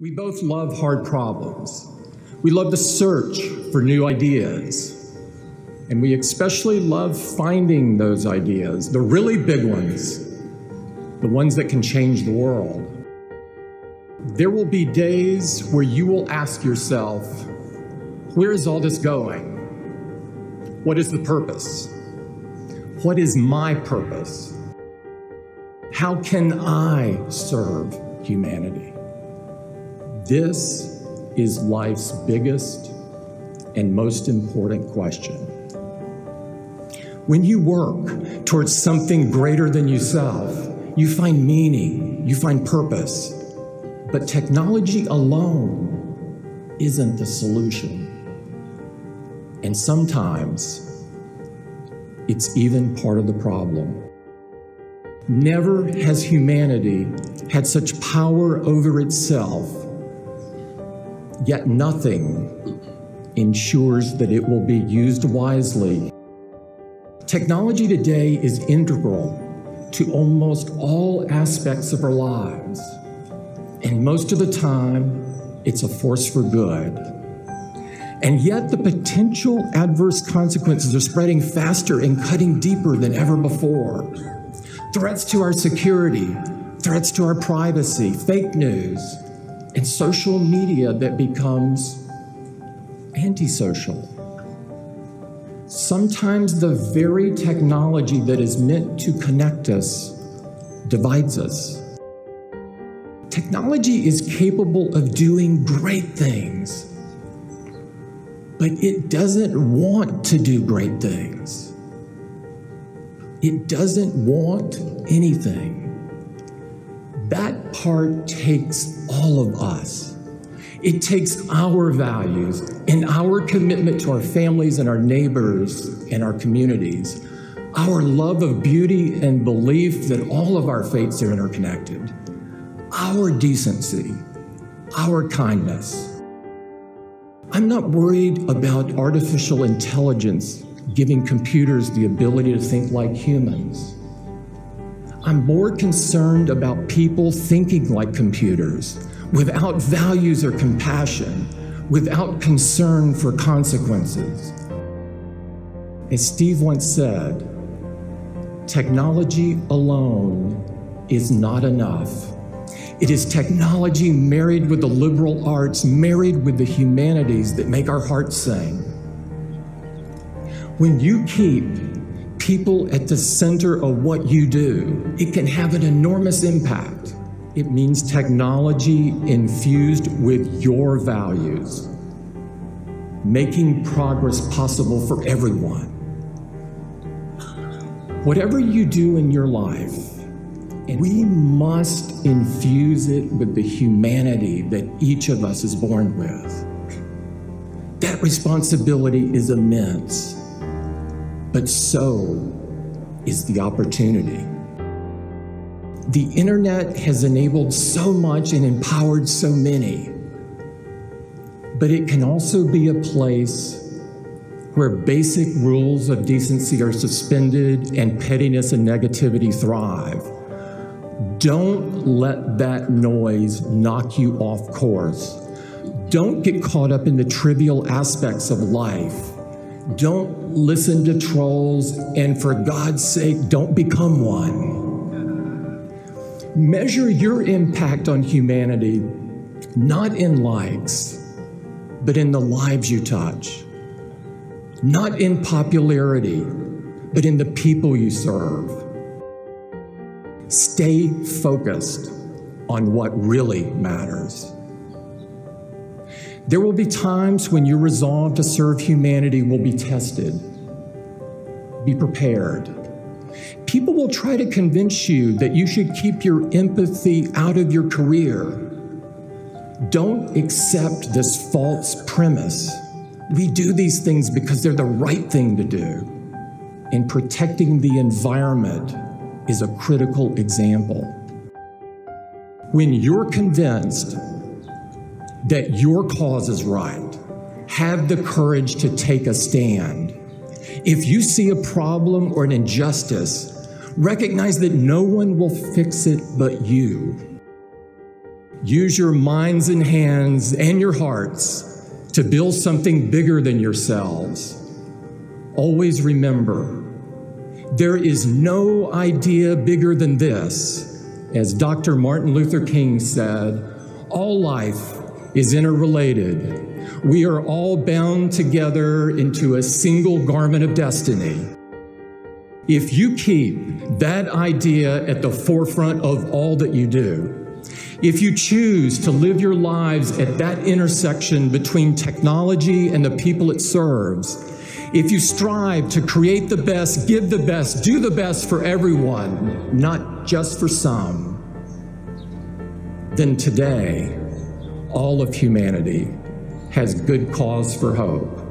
We both love hard problems. We love the search for new ideas. And we especially love finding those ideas, the really big ones, the ones that can change the world. There will be days where you will ask yourself, where is all this going? What is the purpose? What is my purpose? How can I serve humanity? This is life's biggest and most important question. When you work towards something greater than yourself, you find meaning, you find purpose. But technology alone isn't the solution. And sometimes it's even part of the problem. Never has humanity had such power over itself yet nothing ensures that it will be used wisely. Technology today is integral to almost all aspects of our lives, and most of the time, it's a force for good. And yet, the potential adverse consequences are spreading faster and cutting deeper than ever before. Threats to our security, threats to our privacy, fake news, and social media that becomes antisocial. Sometimes the very technology that is meant to connect us divides us. Technology is capable of doing great things, but it doesn't want to do great things. It doesn't want anything. That part takes all of us. It takes our values and our commitment to our families and our neighbors and our communities, our love of beauty and belief that all of our faiths are interconnected, our decency, our kindness. I'm not worried about artificial intelligence giving computers the ability to think like humans. I'm more concerned about people thinking like computers without values or compassion, without concern for consequences. As Steve once said, technology alone is not enough. It is technology married with the liberal arts, married with the humanities that make our hearts sing. When you keep people at the center of what you do, it can have an enormous impact. It means technology infused with your values, making progress possible for everyone. Whatever you do in your life, we must infuse it with the humanity that each of us is born with. That responsibility is immense but so is the opportunity. The internet has enabled so much and empowered so many, but it can also be a place where basic rules of decency are suspended and pettiness and negativity thrive. Don't let that noise knock you off course. Don't get caught up in the trivial aspects of life don't listen to trolls, and for God's sake, don't become one. Measure your impact on humanity not in likes, but in the lives you touch. Not in popularity, but in the people you serve. Stay focused on what really matters. There will be times when your resolve to serve humanity will be tested. Be prepared. People will try to convince you that you should keep your empathy out of your career. Don't accept this false premise. We do these things because they're the right thing to do. And protecting the environment is a critical example. When you're convinced that your cause is right, have the courage to take a stand. If you see a problem or an injustice, recognize that no one will fix it but you. use your minds and hands and your hearts to build something bigger than yourselves. Always remember, there is no idea bigger than this. As Dr. Martin Luther King said, all life is interrelated. We are all bound together into a single garment of destiny. If you keep that idea at the forefront of all that you do, if you choose to live your lives at that intersection between technology and the people it serves, if you strive to create the best, give the best, do the best for everyone, not just for some, then today, all of humanity has good cause for hope.